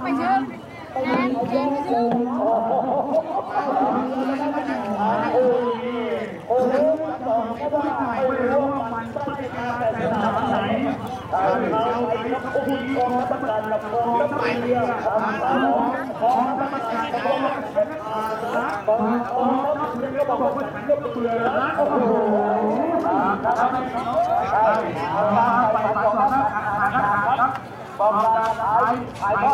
ไปเชิญแอนเชิญโอ้ยโอ้ยบอกก็ว่าไม่รู้ว่ามันต้องเป็นการแต่ทางไหนทางเราไปกับผู้กอง รับประกันกับกองรับไปเรียกทาสามของรับประกันกับกองรับประกันกองกองรับประกันก็บอกว่าฉันก็เบื่อแล้วโอ้โหครับไปไปก่อนนะครับบอกการขาย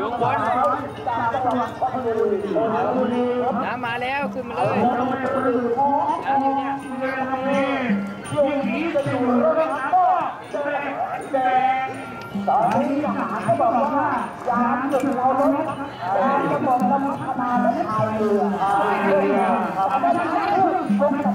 ยกบอลน้ำมาแล้วขึ้นมาเลยน้ำอยู่เนี่ยช่วงนี้จะอยู่ระดับก็แดงแดงตอนนี้ทหารก็บอกว่ายามหยุดเราลดยามก็บอกเราพัฒนาและพายเรือพายเรือ พูด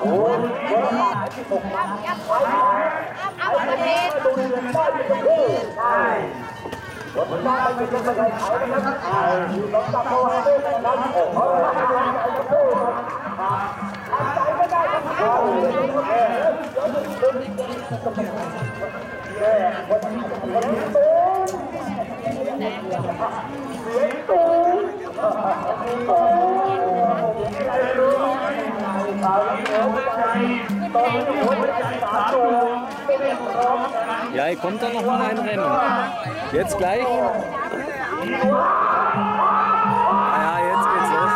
โอ้ยเยอะมากที่ตกมาไปเอาประเทศดูเรียนได้ที่นี่ใช่รถน้ำไม่เป็นไรเขานะครับใช่รถตักตัวเองนะครับโอ้โหใจไม่ได้ครับโอ้ยแม่คนนี้คนนี้ตูนเสียงตูนตูนอะไรรู้ไหมสาวหัวใจตอนนี้หัวใจสามดวงไม่ได้ร้องกัน Ja, hier kommt dann noch mal ein Rennen. Jetzt gleich? Ja, jetzt geht's los.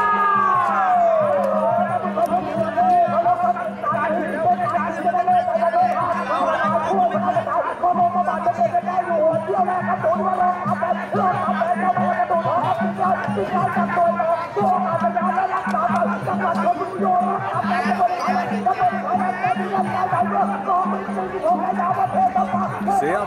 เ Sehr